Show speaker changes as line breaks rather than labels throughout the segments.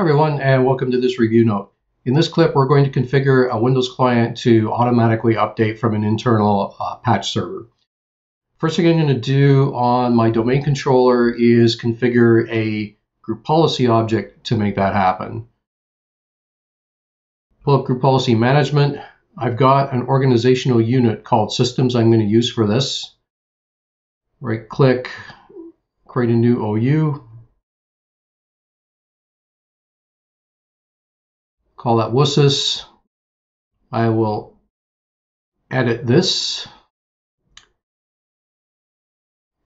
Hi everyone and welcome to this review note. In this clip we're going to configure a Windows client to automatically update from an internal uh, patch server. First thing I'm going to do on my domain controller is configure a group policy object to make that happen. Pull up group policy management. I've got an organizational unit called systems I'm going to use for this. Right click, create a new OU, call that WSUS. I will edit this.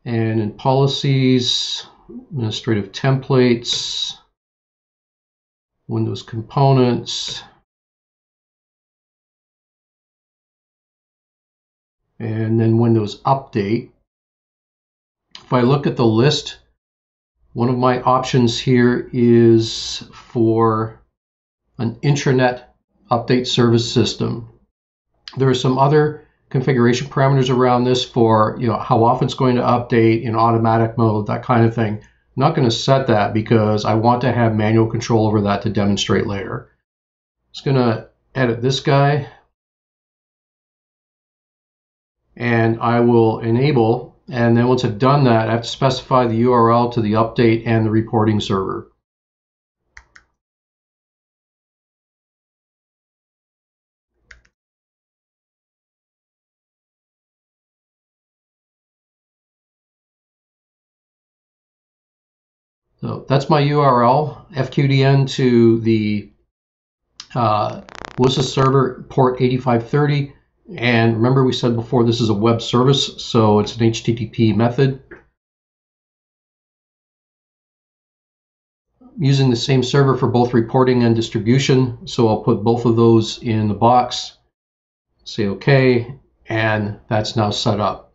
And in policies, administrative templates, Windows components, and then Windows Update. If I look at the list, one of my options here is for an intranet update service system. There are some other configuration parameters around this for you know how often it's going to update in automatic mode, that kind of thing. I'm not going to set that because I want to have manual control over that to demonstrate later. Just going to edit this guy and I will enable and then once I've done that I have to specify the URL to the update and the reporting server. So that's my URL, FQDN to the uh, server port 8530. And remember we said before this is a web service, so it's an HTTP method. Using the same server for both reporting and distribution, so I'll put both of those in the box, say OK, and that's now set up.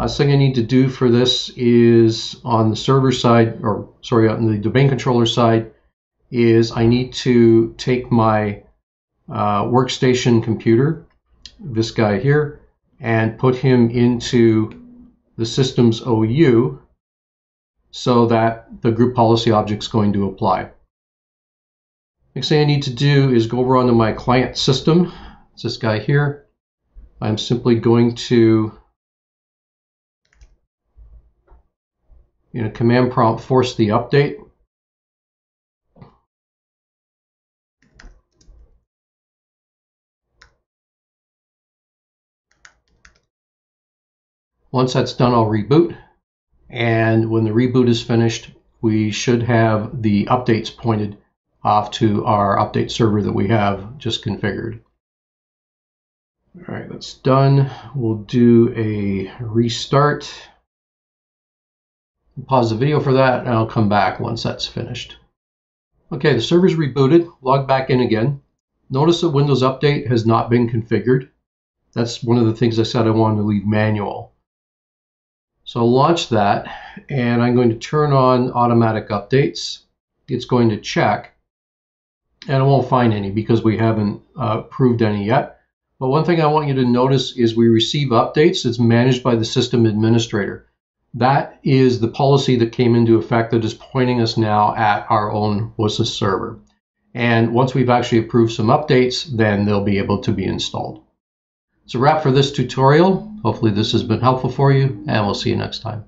Last thing I need to do for this is on the server side, or sorry, on the domain controller side, is I need to take my uh, workstation computer, this guy here, and put him into the system's OU so that the group policy object is going to apply. Next thing I need to do is go over onto my client system. It's this guy here. I'm simply going to in a command prompt force the update. Once that's done, I'll reboot. And when the reboot is finished, we should have the updates pointed off to our update server that we have just configured. All right, that's done. We'll do a restart pause the video for that, and I'll come back once that's finished. Okay, the server's rebooted. Log back in again. Notice that Windows Update has not been configured. That's one of the things I said I wanted to leave manual. So I'll launch that, and I'm going to turn on automatic updates. It's going to check, and it won't find any because we haven't uh, proved any yet. But one thing I want you to notice is we receive updates. It's managed by the system administrator. That is the policy that came into effect that is pointing us now at our own WSUS server. And once we've actually approved some updates, then they'll be able to be installed. It's a wrap for this tutorial. Hopefully this has been helpful for you, and we'll see you next time.